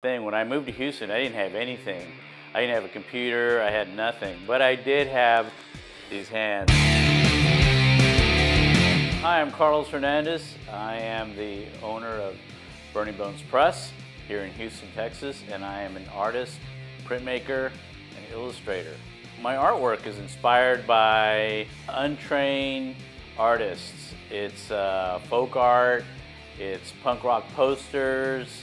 Thing when I moved to Houston, I didn't have anything. I didn't have a computer, I had nothing, but I did have these hands. Hi, I'm Carlos Hernandez. I am the owner of Burning Bones Press here in Houston, Texas, and I am an artist, printmaker, and illustrator. My artwork is inspired by untrained artists. It's uh, folk art, it's punk rock posters,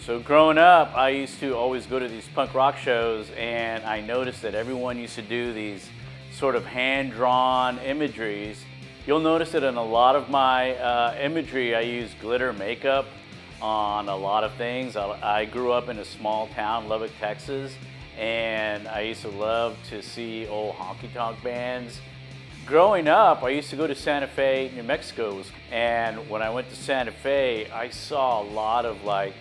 so growing up, I used to always go to these punk rock shows and I noticed that everyone used to do these sort of hand-drawn imageries. You'll notice that in a lot of my uh, imagery, I use glitter makeup on a lot of things. I, I grew up in a small town, Lubbock, Texas, and I used to love to see old honky-tonk bands. Growing up, I used to go to Santa Fe, New Mexico, and when I went to Santa Fe, I saw a lot of like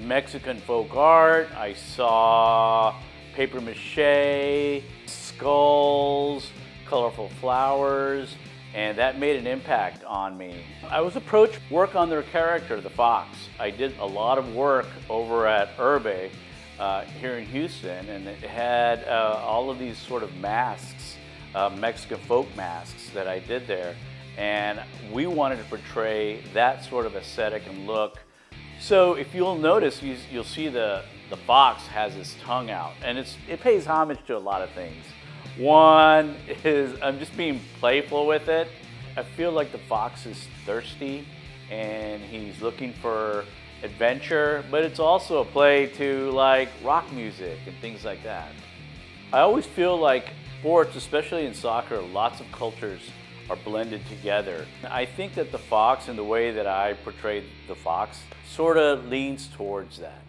Mexican folk art. I saw paper mache, skulls, colorful flowers, and that made an impact on me. I was approached work on their character, the fox. I did a lot of work over at Urbe uh, here in Houston, and it had uh, all of these sort of masks, uh, Mexican folk masks that I did there. And we wanted to portray that sort of aesthetic and look so if you'll notice, you, will see the, the box has its tongue out and it's, it pays homage to a lot of things. One is I'm just being playful with it. I feel like the fox is thirsty and he's looking for adventure, but it's also a play to like rock music and things like that. I always feel like sports, especially in soccer, lots of cultures are blended together. I think that the fox and the way that I portray the fox sort of leans towards that.